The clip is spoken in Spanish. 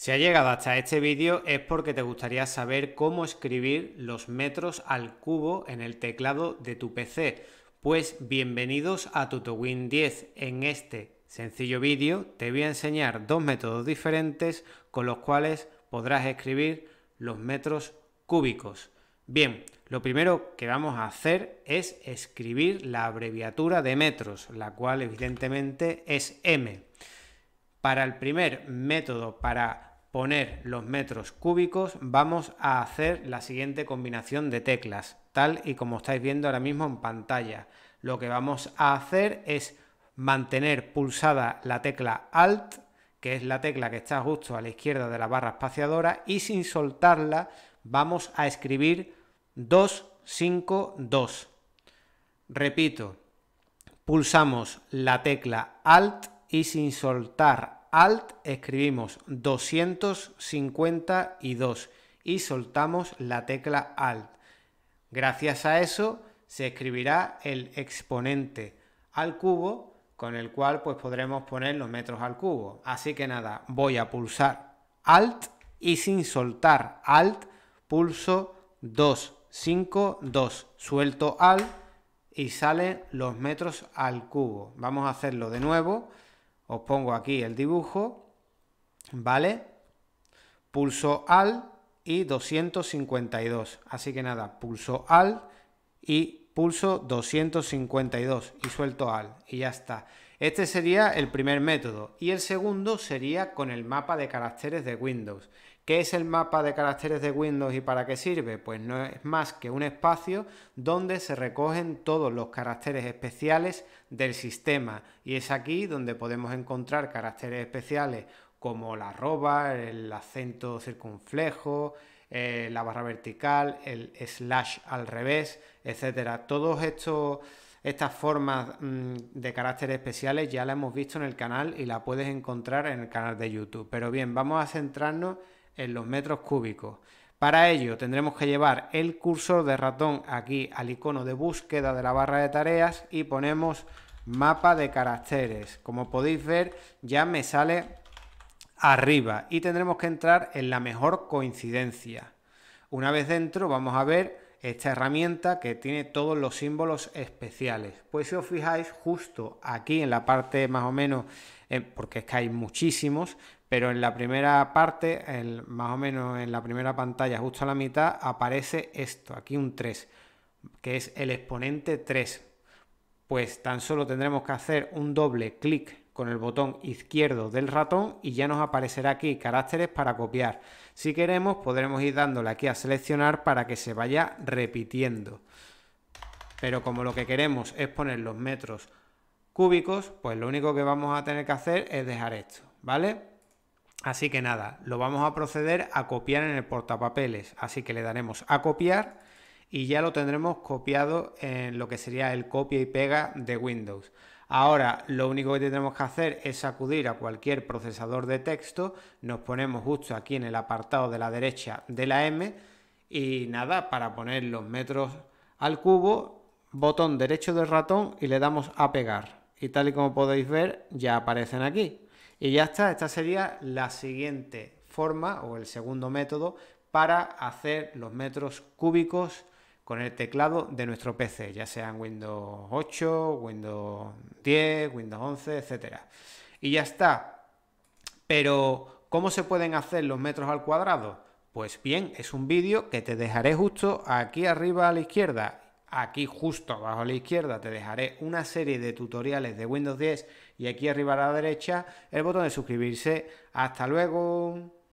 Si has llegado hasta este vídeo es porque te gustaría saber cómo escribir los metros al cubo en el teclado de tu PC. Pues bienvenidos a TutoWin 10. En este sencillo vídeo te voy a enseñar dos métodos diferentes con los cuales podrás escribir los metros cúbicos. Bien, lo primero que vamos a hacer es escribir la abreviatura de metros, la cual evidentemente es M. Para el primer método, para poner los metros cúbicos, vamos a hacer la siguiente combinación de teclas, tal y como estáis viendo ahora mismo en pantalla. Lo que vamos a hacer es mantener pulsada la tecla Alt, que es la tecla que está justo a la izquierda de la barra espaciadora, y sin soltarla vamos a escribir 252. Repito, pulsamos la tecla Alt y sin soltar Alt escribimos 252 y soltamos la tecla Alt. Gracias a eso se escribirá el exponente al cubo con el cual pues podremos poner los metros al cubo. Así que nada, voy a pulsar Alt y sin soltar Alt pulso 252, suelto Alt y salen los metros al cubo. Vamos a hacerlo de nuevo os pongo aquí el dibujo, ¿vale? Pulso AL y 252. Así que nada, pulso AL y pulso 252 y suelto AL y ya está. Este sería el primer método y el segundo sería con el mapa de caracteres de Windows. ¿Qué es el mapa de caracteres de Windows y para qué sirve? Pues no es más que un espacio donde se recogen todos los caracteres especiales del sistema y es aquí donde podemos encontrar caracteres especiales como la arroba, el acento circunflejo, eh, la barra vertical, el slash al revés, etcétera. Todos estos estas formas mm, de caracteres especiales ya la hemos visto en el canal y la puedes encontrar en el canal de YouTube. Pero bien, vamos a centrarnos en los metros cúbicos. Para ello tendremos que llevar el cursor de ratón aquí al icono de búsqueda de la barra de tareas y ponemos mapa de caracteres. Como podéis ver ya me sale arriba y tendremos que entrar en la mejor coincidencia. Una vez dentro vamos a ver esta herramienta que tiene todos los símbolos especiales. Pues si os fijáis justo aquí en la parte más o menos, eh, porque es que hay muchísimos, pero en la primera parte, más o menos en la primera pantalla, justo a la mitad, aparece esto, aquí un 3, que es el exponente 3. Pues tan solo tendremos que hacer un doble clic con el botón izquierdo del ratón y ya nos aparecerá aquí caracteres para copiar. Si queremos podremos ir dándole aquí a seleccionar para que se vaya repitiendo. Pero como lo que queremos es poner los metros cúbicos, pues lo único que vamos a tener que hacer es dejar esto, ¿vale? Así que nada, lo vamos a proceder a copiar en el portapapeles. Así que le daremos a copiar y ya lo tendremos copiado en lo que sería el copia y pega de Windows. Ahora lo único que tenemos que hacer es acudir a cualquier procesador de texto, nos ponemos justo aquí en el apartado de la derecha de la M y nada, para poner los metros al cubo, botón derecho del ratón y le damos a pegar. Y tal y como podéis ver ya aparecen aquí. Y ya está, esta sería la siguiente forma o el segundo método para hacer los metros cúbicos con el teclado de nuestro PC, ya sea en Windows 8, Windows 10, Windows 11, etc. Y ya está. Pero, ¿cómo se pueden hacer los metros al cuadrado? Pues bien, es un vídeo que te dejaré justo aquí arriba a la izquierda Aquí justo abajo a la izquierda te dejaré una serie de tutoriales de Windows 10 y aquí arriba a la derecha el botón de suscribirse. Hasta luego.